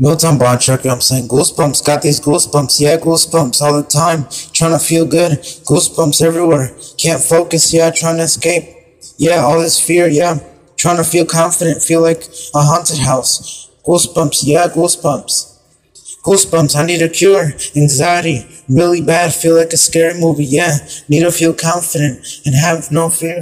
No time Bond what I'm saying goosebumps, got these goosebumps, yeah, goosebumps all the time. Trying to feel good, goosebumps everywhere. Can't focus, yeah, trying to escape. Yeah, all this fear, yeah. Trying to feel confident, feel like a haunted house. Goosebumps, yeah, goosebumps. Goosebumps, I need a cure. Anxiety, really bad, feel like a scary movie, yeah. Need to feel confident and have no fear.